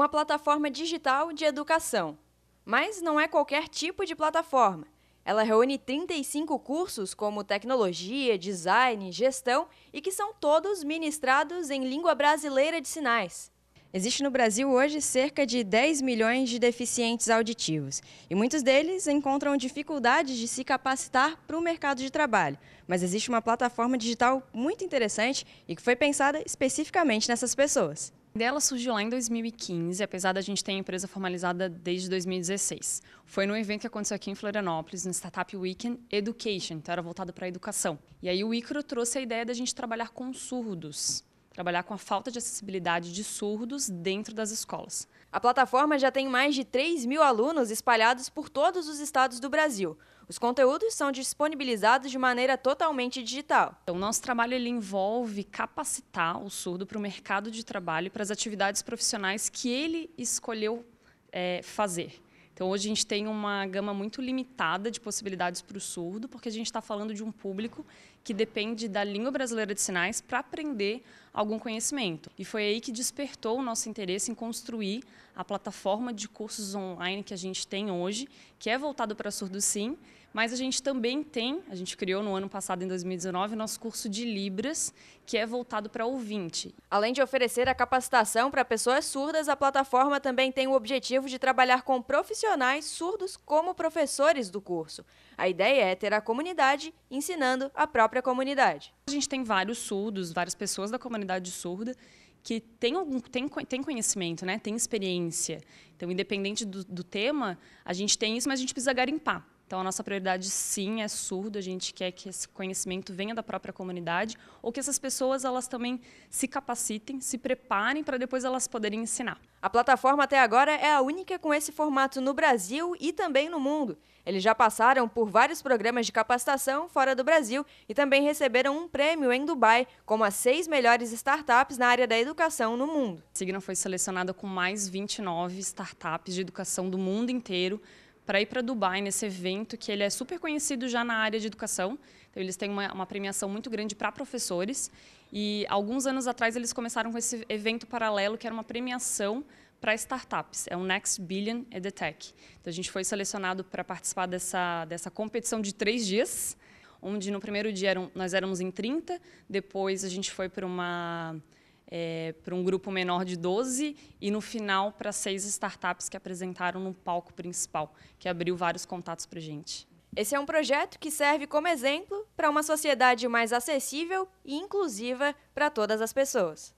uma plataforma digital de educação. Mas não é qualquer tipo de plataforma. Ela reúne 35 cursos como tecnologia, design, gestão e que são todos ministrados em língua brasileira de sinais. Existe no Brasil hoje cerca de 10 milhões de deficientes auditivos e muitos deles encontram dificuldades de se capacitar para o mercado de trabalho. Mas existe uma plataforma digital muito interessante e que foi pensada especificamente nessas pessoas. A ideia surgiu lá em 2015, apesar da gente ter a empresa formalizada desde 2016. Foi num evento que aconteceu aqui em Florianópolis, no Startup Weekend Education, então era voltado para a educação. E aí o Icro trouxe a ideia da gente trabalhar com surdos trabalhar com a falta de acessibilidade de surdos dentro das escolas. A plataforma já tem mais de 3 mil alunos espalhados por todos os estados do Brasil. Os conteúdos são disponibilizados de maneira totalmente digital. Então, o nosso trabalho ele envolve capacitar o surdo para o mercado de trabalho e para as atividades profissionais que ele escolheu é, fazer. Então, hoje a gente tem uma gama muito limitada de possibilidades para o surdo, porque a gente está falando de um público que depende da língua brasileira de sinais para aprender algum conhecimento. E foi aí que despertou o nosso interesse em construir a plataforma de cursos online que a gente tem hoje, que é voltado para surdo sim, mas a gente também tem, a gente criou no ano passado, em 2019, o nosso curso de Libras, que é voltado para ouvinte. Além de oferecer a capacitação para pessoas surdas, a plataforma também tem o objetivo de trabalhar com profissionais surdos como professores do curso. A ideia é ter a comunidade ensinando a própria comunidade. A gente tem vários surdos, várias pessoas da comunidade surda que tem, algum, tem, tem conhecimento, né? tem experiência. Então, independente do, do tema, a gente tem isso, mas a gente precisa garimpar. Então, a nossa prioridade, sim, é surdo. A gente quer que esse conhecimento venha da própria comunidade ou que essas pessoas elas também se capacitem, se preparem para depois elas poderem ensinar. A plataforma até agora é a única com esse formato no Brasil e também no mundo. Eles já passaram por vários programas de capacitação fora do Brasil e também receberam um prêmio em Dubai como as seis melhores startups na área da educação no mundo. A Signa foi selecionada com mais 29 startups de educação do mundo inteiro para ir para Dubai nesse evento que ele é super conhecido já na área de educação. Então, eles têm uma, uma premiação muito grande para professores. E alguns anos atrás eles começaram com esse evento paralelo que era uma premiação para startups. É o Next Billion EdTech. Então a gente foi selecionado para participar dessa dessa competição de três dias, onde no primeiro dia eram, nós éramos em 30, depois a gente foi para uma é, para um grupo menor de 12 e no final para seis startups que apresentaram no palco principal, que abriu vários contatos para a gente. Esse é um projeto que serve como exemplo para uma sociedade mais acessível e inclusiva para todas as pessoas.